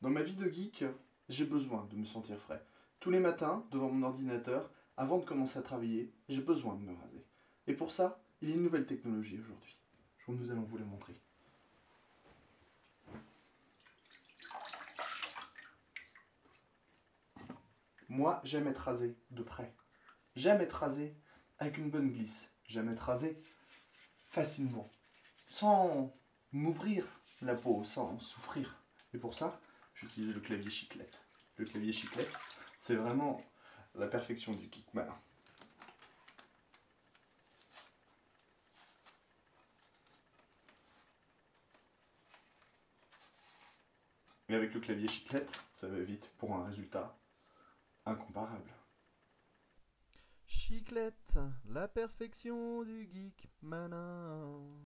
Dans ma vie de geek, j'ai besoin de me sentir frais. Tous les matins, devant mon ordinateur, avant de commencer à travailler, j'ai besoin de me raser. Et pour ça, il y a une nouvelle technologie aujourd'hui. Nous allons vous la montrer. Moi, j'aime être rasé de près. J'aime être rasé avec une bonne glisse. J'aime être rasé facilement, sans m'ouvrir la peau, sans souffrir. Et pour ça, j'utilise le clavier chiclette. Le clavier chiclette, c'est vraiment la perfection du kick malin. Mais avec le clavier chiclette, ça va vite pour un résultat incomparable. Chiclette, la perfection du geek malin.